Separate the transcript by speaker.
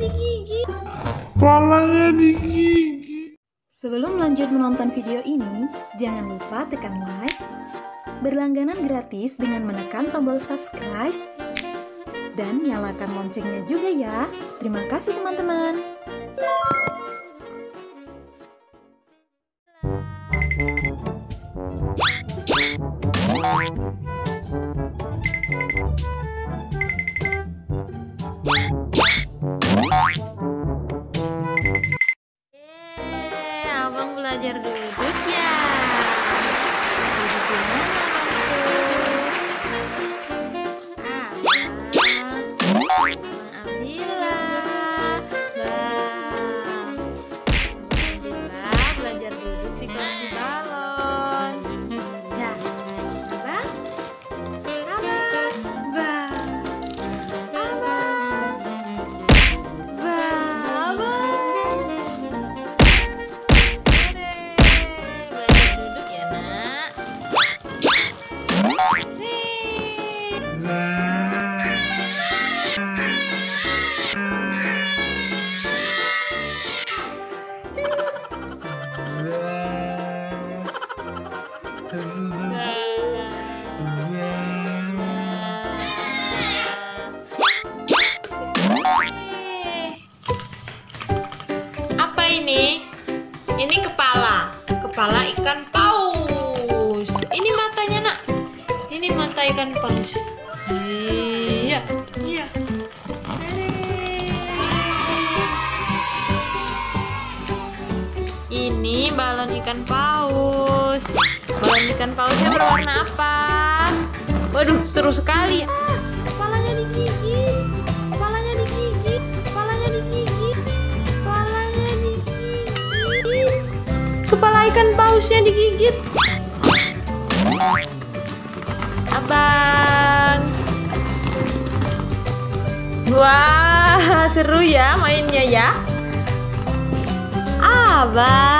Speaker 1: digigit.
Speaker 2: Kepalanya digigit.
Speaker 1: Sebelum lanjut menonton video ini, jangan lupa tekan like, berlangganan gratis dengan menekan tombol subscribe, dan nyalakan loncengnya juga ya. Terima kasih teman-teman.
Speaker 3: Abang belajar duduk ya. Duduk di Apa ini? Ini kepala, kepala ikan paus. Ini matanya nak. Ini mata ikan paus. Iya, iya. Ini balon ikan paus. Ikan pausnya berwarna apa? Waduh, seru sekali. Ah, kepalanya digigit. Kepalanya digigit. Kepalanya digigit. Kepalanya digigit. Kepala ikan pausnya digigit. Abang. Wah, seru ya mainnya ya. Abang.